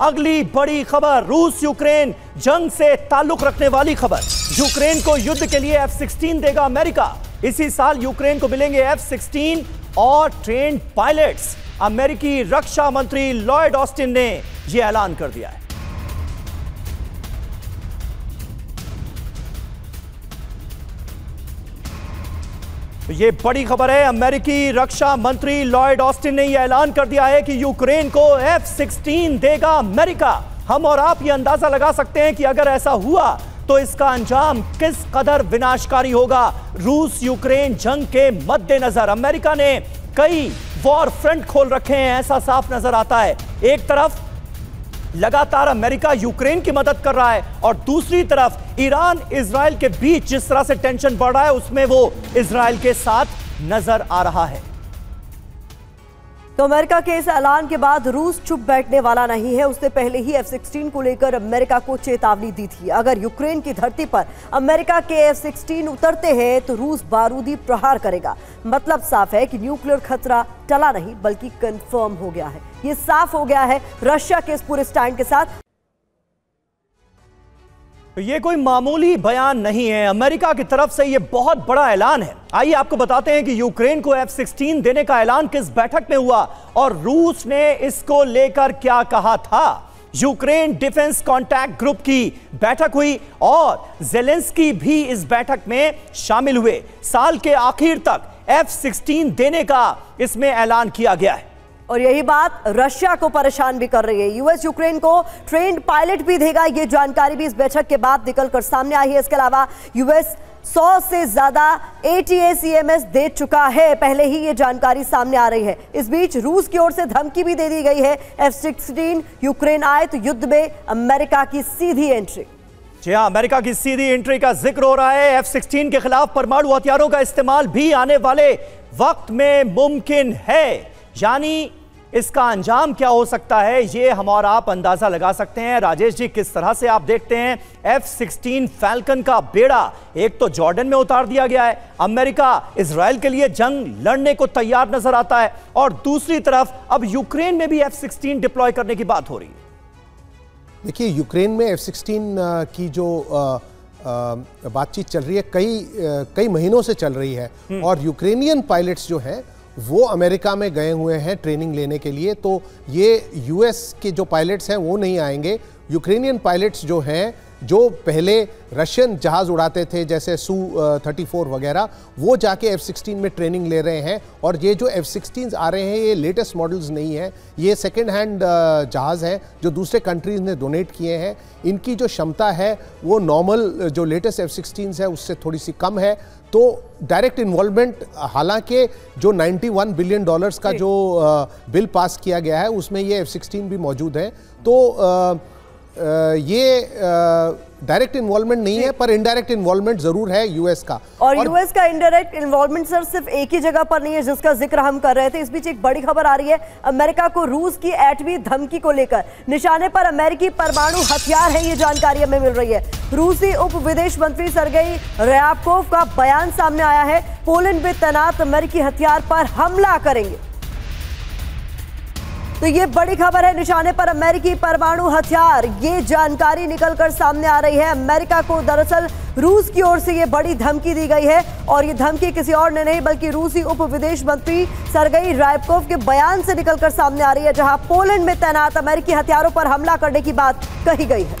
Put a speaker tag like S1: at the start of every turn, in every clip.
S1: अगली बड़ी खबर रूस यूक्रेन जंग से ताल्लुक रखने वाली खबर। यूक्रेन को युद्ध के लिए एफ़ सिक्सटीन देगा अमेरिका। इसी साल यूक्रेन को मिलेंगे एफ़ सिक्सटीन और ट्रेन पायलट्स अमेरिकी रक्षा मंत्री लॉयड ऑस्टिन ने यह ऐलान कर दिया है। ये बड़ी खबर है, अमेरिकी रक्षा मंत्री लॉयड ऑस्टिन ने यह ऐलान कर दिया है कि यूक्रेन को एफ़ सिक्सटीन देगा अमेरिका। हम और आप ये अंदाज़ा लगा सकते हैं कि अगर ऐसा हुआ तो इसका अंजाम किस कदर विनाशकारी होगा? रूस यूक्रेन जंग के मद्देनजर अमेरिका ने कई वॉर फ्रंट खोल रखे हैं, ऐसा साफ़ नज़र आता है। एक तरफ़ लगातार अमेरिका यूक्रेन की मदद कर रहा है और दूसरी तरफ़ ईरान इसराइल के बीच जिस तरह से टेंशन बढ़ रहा है, उसमें वो इसराइल के साथ नज़र आ रहा है।
S2: तो अमेरिका के इस ऐलान के बाद रूस चुप बैठने वाला नहीं है। उसने पहले ही एफ़ सिक्सटीन को लेकर अमेरिका को चेतावनी दी थी। अगर यूक्रेन की धरती पर अमेरिका के एफ़ सिक्सटीन उतरते हैं तो रूस बारूदी प्रहार करेगा। मतलब साफ़ है कि न्यूक्लियर खतरा टला नहीं, बल्कि कंफर्म हो गया है। ये साफ़ हो गया है रशिया के इस पूरे स्टैंड के साथ।
S1: तो ये कोई मामूली बयान नहीं है। अमेरिका की तरफ़ से ये बहुत बड़ा ऐलान है। आइए आपको बताते हैं कि यूक्रेन को एफ़ सिक्सटीन देने का ऐलान किस बैठक में हुआ और रूस ने इसको लेकर क्या कहा था। यूक्रेन डिफेंस कॉन्टैक्ट ग्रुप की बैठक हुई और जेलेंस्की भी इस बैठक में शामिल हुए। साल के आखिर तक एफ़ सिक्सटीन देने का इसमें ऐलान किया गया है।
S2: और यही बात रशिया को परेशान भी कर रही है। यूएस यूक्रेन को ट्रेंड पायलट भी देगा, ये जानकारी भी इस बैठक के बाद निकलकर सामने आई है। इसके अलावा यूएस 100 से ज़्यादा एटीएसीएमएस दे चुका है। पहले ही ये जानकारी सामने आ रही है। इस बीच रूस की ओर से धमकी भी दे दी गई है। एफ़ सिक्सटीन यूक्रेन आए तो युद्ध में अमेरिका की सीधी एंट्री
S1: जी हाँ अमेरिका की सीधी एंट्री का ज़िक्र हो रहा है। एफ़ सिक्सटीन के खिलाफ परमाणु हथियारों का इस्तेमाल भी आने वाले वक्त में मुमकिन है। यानी इसका अंजाम क्या हो सकता है? ये हम और आप अंदाज़ा लगा सकते हैं। राजेश जी किस तरह से आप देखते हैं? एफ़ सिक्सटीन फैल्कन का बेड़ा एक तो जॉर्डन में उतार दिया गया है। अमेरिका इसराइल के लिए जंग लड़ने को तैयार नज़र आता है। और दूसरी तरफ़ अब यूक्रेन में भी एफ़ सिक्सटीन डिप्लॉय करने की बात हो रही है।
S3: देखिए यूक्रेन में एफ़ सिक्सटीन की जो बातचीत चल रही है कई कई महीनों से चल रही है। और यूक्रेनियन पायलट्स जो हैं वो अमेरिका में गए हुए हैं ट्रेनिंग लेने के लिए तो ये यूएस के जो पायलट्स हैं वो नहीं आएँगे। यूक्रेनियन पायलट्स जो हैं जो पहले रशियन जहाज़ उड़ाते थे जैसे सू थर्टी फोर वगैरह वो जाके एफ़ सिक्सटीन में ट्रेनिंग ले रहे हैं। और ये जो एफ़ सिक्सटीन आ रहे हैं ये लेटेस्ट मॉडल्स नहीं हैं। ये सेकेंड हैंड जहाज़ हैं जो दूसरे कंट्रीज़ ने डोनेट किए हैं। इनकी जो क्षमता है वो नॉर्मल जो लेटेस्ट एफ़ सिक्सटीन है उससे थोड़ी सी कम है। तो डायरेक्ट इन्वॉल्वमेंट हालाँकि जो 91 बिलियन डॉलर्स का जो। बिल पास किया गया है उसमें ये एफ़ सिक्सटीन भी मौजूद है। तो ये डायरेक्ट इन्वॉल्वमेंट नहीं है पर इनडायरेक्ट इन्वॉल्वमेंट ज़रूर है यूएस का।
S2: और, और यूएस का इनडायरेक्ट इन्वॉल्वमेंट सर सिर्फ़ एक ही जगह पर नहीं है जिसका ज़िक्र हम कर रहे थे। इस बीच एक बड़ी खबर आ रही है अमेरिका को रूस की एटवी धमकी को लेकर। निशाने पर अमेरिकी परमाणु हथियार है ये जानकारी हमें मिल रही है। रूसी उप विदेश मंत्री सरगई रयाबकोव का बयान सामने आया है। पोलैंड में तैनात अमेरिकी हथियार पर हमला करेंगे। तो ये बड़ी खबर है निशाने पर अमेरिकी परमाणु हथियार। ये जानकारी निकलकर सामने आ रही है। अमेरिका को दरअसल रूस की ओर से ये बड़ी धमकी दी गई है और ये धमकी किसी और ने नहीं, बल्कि रूसी उप विदेश मंत्री सरगई रायपकोव के बयान से निकलकर सामने आ रही है, जहाँ पोलैंड में तैनात अमेरिकी हथियारों पर हमला करने की बात कही गई है।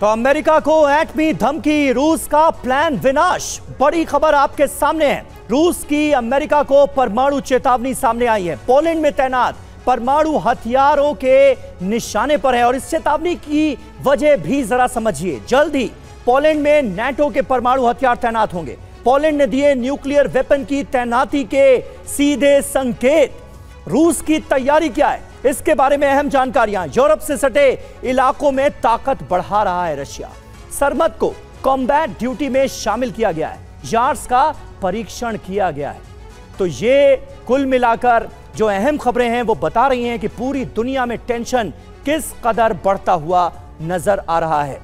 S1: तो अमेरिका को एटमी धमकी, रूस का प्लान विनाश। बड़ी खबर आपके सामने है। रूस की अमेरिका को परमाणु चेतावनी सामने आई है। पोलैंड में तैनात, परमाणु हथियारों के निशाने पर है और इस चेतावनी की वजह भी जरा समझिए। जल्द ही पोलैंड में नेटो के परमाणु हथियार तैनात होंगे। पोलैंड ने दिए न्यूक्लियर वेपन की तैनाती के सीधे संकेत। रूस की तैयारी क्या है? इसके बारे में अहम जानकारियाँ। यूरोप से सटे इलाकों में ताकत बढ़ा रहा है रशिया। सरमत को कॉम्बैट ड्यूटी में शामिल किया गया है। यार्स का परीक्षण किया गया है। तो ये कुल मिलाकर जो अहम खबरें हैं, वो बता रही हैं कि पूरी दुनिया में टेंशन किस कदर बढ़ता हुआ नज़र आ रहा है।